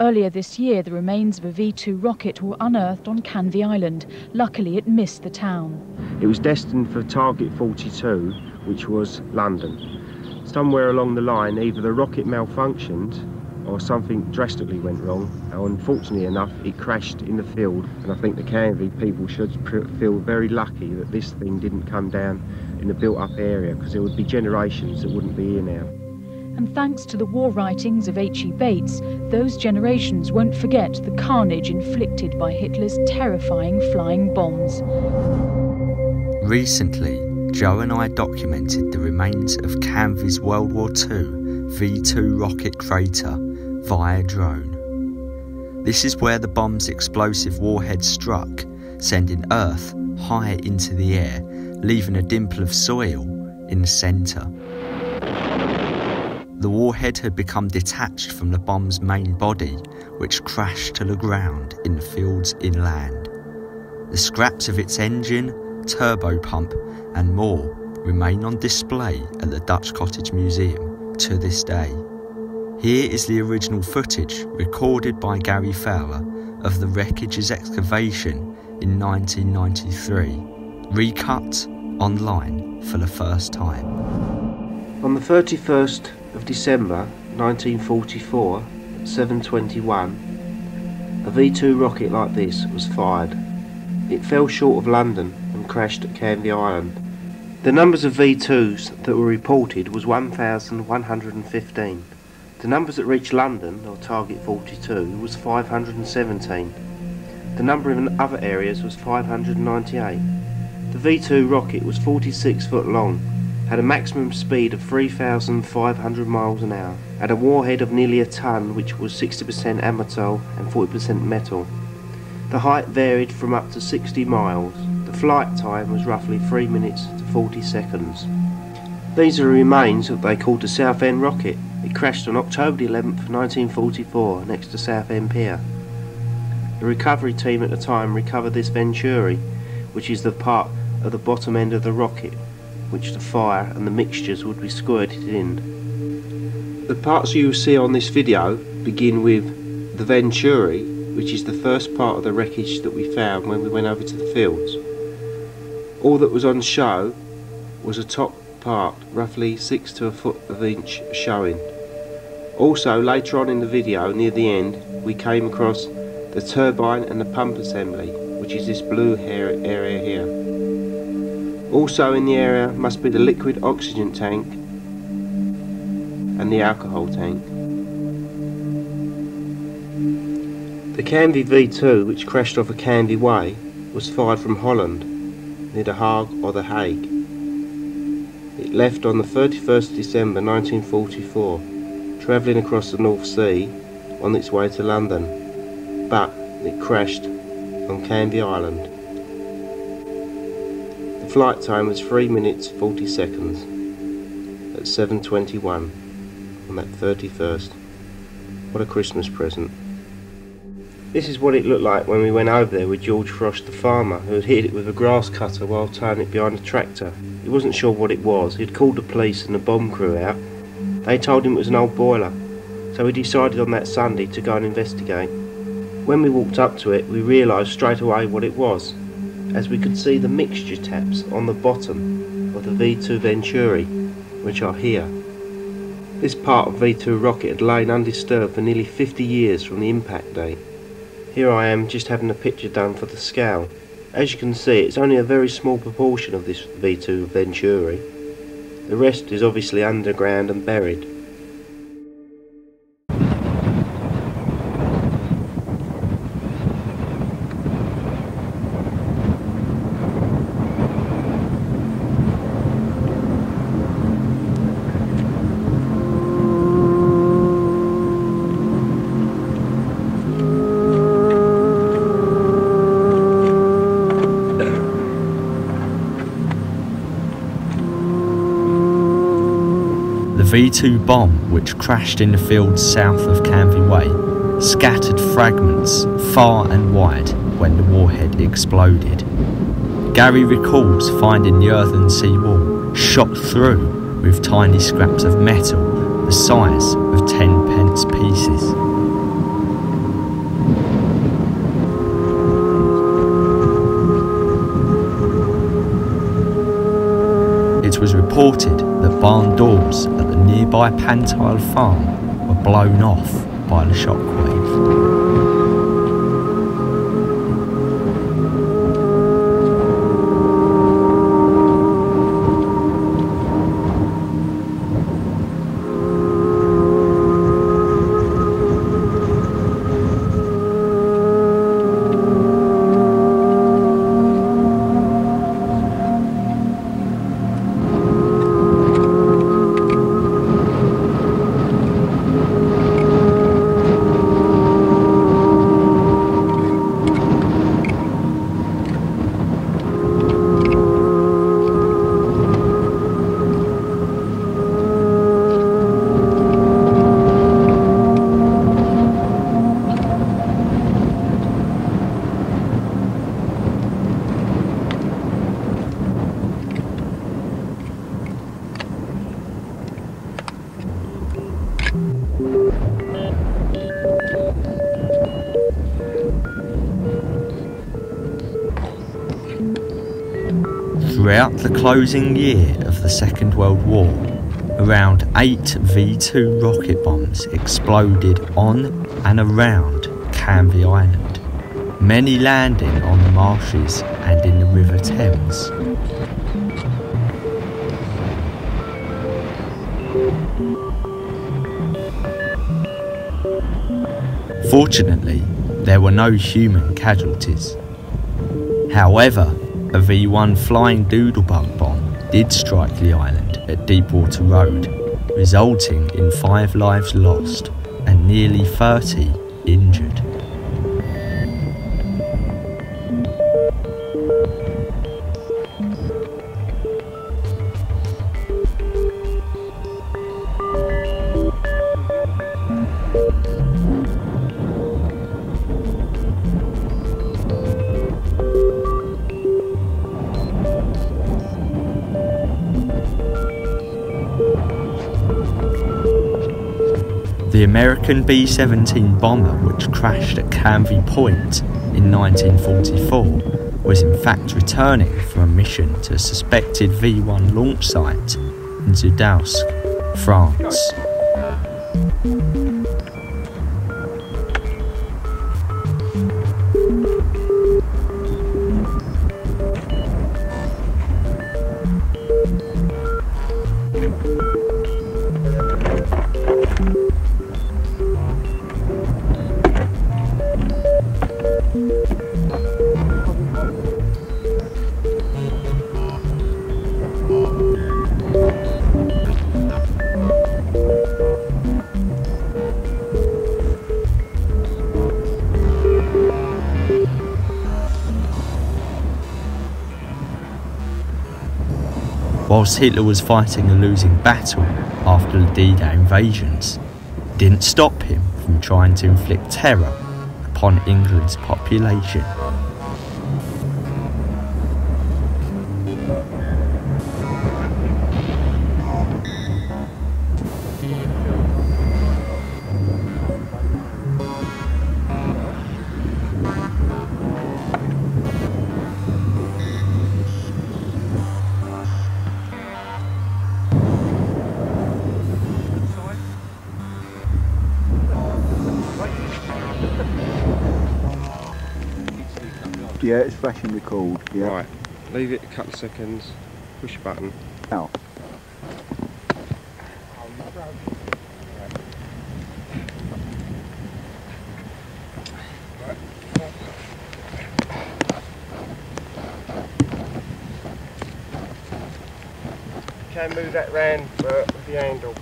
Earlier this year, the remains of a V 2 rocket were unearthed on Canvey Island. Luckily, it missed the town. It was destined for target 42, which was London. Somewhere along the line, either the rocket malfunctioned or something drastically went wrong. Unfortunately enough, it crashed in the field, and I think the Canvey people should feel very lucky that this thing didn't come down in the built-up area, because there would be generations that wouldn't be here now. And thanks to the war writings of H.E. Bates, those generations won't forget the carnage inflicted by Hitler's terrifying flying bombs. Recently, Joe and I documented the remains of Canvey's World War II V 2 rocket crater via drone. This is where the bomb's explosive warhead struck, sending Earth high into the air, leaving a dimple of soil in the centre. The warhead had become detached from the bomb's main body, which crashed to the ground in the fields inland. The scraps of its engine, turbo pump, and more remain on display at the Dutch Cottage Museum to this day. Here is the original footage recorded by Gary Foulger of the wreckage's excavation in 1993, recut online for the first time. On the 31st of December 1944 at 7.21 a V2 rocket like this was fired. It fell short of London and crashed at Canvey Island. The numbers of V2s that were reported was 1,115. The numbers that reached London, or target 42, was 517. The number in other areas was 598. The V2 rocket was 46 foot long had a maximum speed of 3,500 miles an hour, had a warhead of nearly a ton which was 60% amatol and 40% metal. The height varied from up to 60 miles. The flight time was roughly 3 minutes to 40 seconds. These are the remains of what they called the Southend rocket. It crashed on October 11th 1944 next to Southend Pier. The recovery team at the time recovered this Venturi, which is the part of the bottom end of the rocket which the fire and the mixtures would be squirted in. The parts you see on this video begin with the Venturi, which is the first part of the wreckage that we found when we went over to the fields. All that was on show was a top part, roughly 6 to a foot of inch showing. Also, later on in the video, near the end, we came across the turbine and the pump assembly, which is this blue area here. Also in the area must be the liquid oxygen tank and the alcohol tank. The Canvey V2, which crashed off a Canvey Way, was fired from Holland, near The Hague or The Hague. It left on the 31st December 1944, travelling across the North Sea on its way to London, but it crashed on Canvey Island flight time was 3 minutes 40 seconds at 7.21 on that 31st. What a Christmas present. This is what it looked like when we went over there with George Frost the farmer who had hit it with a grass cutter while towing it behind a tractor. He wasn't sure what it was. He'd called the police and the bomb crew out. They told him it was an old boiler. So we decided on that Sunday to go and investigate. When we walked up to it we realised straight away what it was as we could see the mixture taps on the bottom of the V2 Venturi, which are here. This part of V2 rocket had lain undisturbed for nearly 50 years from the impact date. Here I am just having a picture done for the scale. As you can see it's only a very small proportion of this V2 Venturi. The rest is obviously underground and buried. The V-2 bomb, which crashed in the fields south of Canvey Way, scattered fragments far and wide when the warhead exploded. Gary recalls finding the earthen seawall shot through with tiny scraps of metal the size of 10 pence pieces. It was reported that barn doors at the nearby Pantile farm were blown off by the shockwave. Throughout the closing year of the Second World War, around eight V 2 rocket bombs exploded on and around Canvey Island, many landing on the marshes and in the River Thames. Fortunately, there were no human casualties. However, a V1 flying doodlebug bomb did strike the island at Deepwater Road, resulting in five lives lost and nearly 30 injured. American B 17 bomber, which crashed at Canvey Point in 1944, was in fact returning from a mission to a suspected V 1 launch site in Zudowsk, France. Whilst Hitler was fighting a losing battle after the D-Day invasions, didn't stop him from trying to inflict terror upon England's population. Yeah, it's flashing record. Yeah. Right, leave it a couple of seconds, push a button. Out. Can move that round uh, with the handle.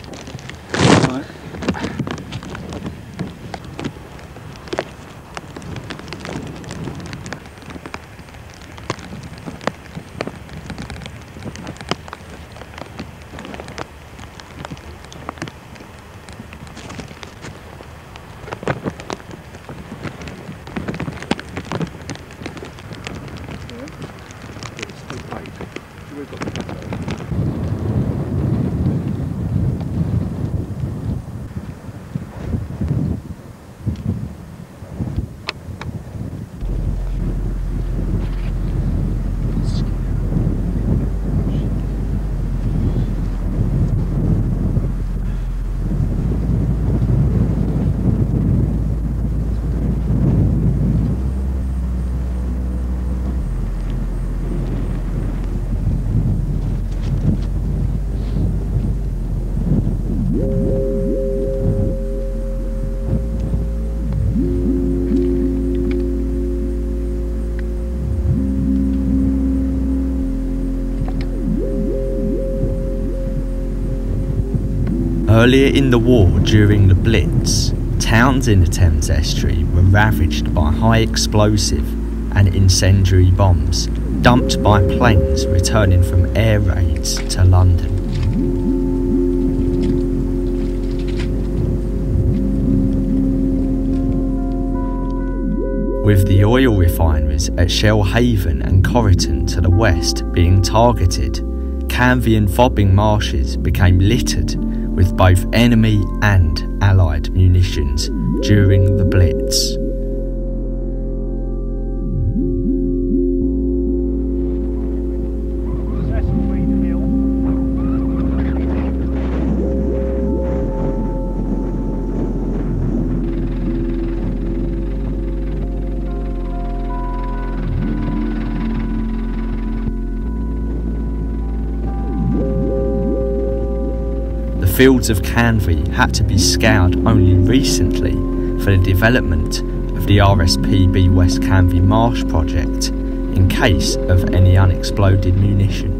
Earlier in the war, during the Blitz, towns in the Thames estuary were ravaged by high explosive and incendiary bombs dumped by planes returning from air raids to London. With the oil refineries at Shell Haven and Coryton to the west being targeted, Canvey and Fobbing marshes became littered with both enemy and Allied munitions during the Blitz. Fields of Canvey had to be scoured only recently for the development of the RSPB West Canvey Marsh project in case of any unexploded munitions.